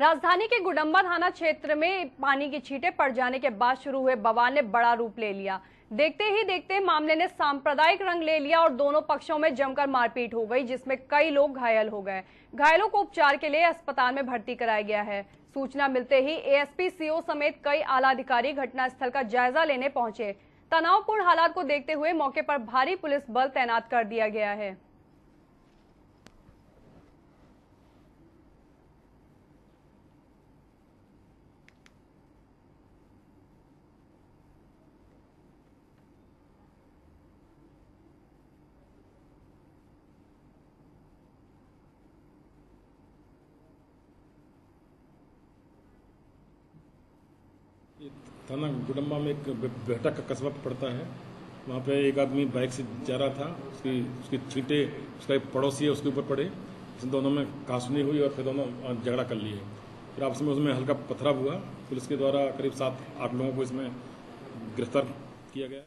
राजधानी के गुडम्बा थाना क्षेत्र में पानी की छींटे पड़ जाने के बाद शुरू हुए बवाल ने बड़ा रूप ले लिया। देखते ही देखते मामले ने सांप्रदायिक रंग ले लिया और दोनों पक्षों में जमकर मारपीट हो गई, जिसमें कई लोग घायल हो गए। घायलों को उपचार के लिए अस्पताल में भर्ती कराया गया है। सूचना मिलते ही एएसपी सीओ समेत कई आला अधिकारी घटनास्थल का जायजा लेने पहुँचे। तनावपूर्ण हालात को देखते हुए मौके पर भारी पुलिस बल तैनात कर दिया गया है। थाना गुडम्बा में एक बेहटा का कस्बा पड़ता है। वहाँ पे एक आदमी बाइक से जा रहा था, उसकी उसकी छींटे, उसका एक पड़ोसी है, उसके ऊपर पड़े। दोनों में कासुनी हुई और फिर दोनों झगड़ा कर लिए। फिर आपस में उसमें हल्का पथराव हुआ। पुलिस के द्वारा करीब सात, आठ लोगों को इसमें गिरफ़्तार किया गया।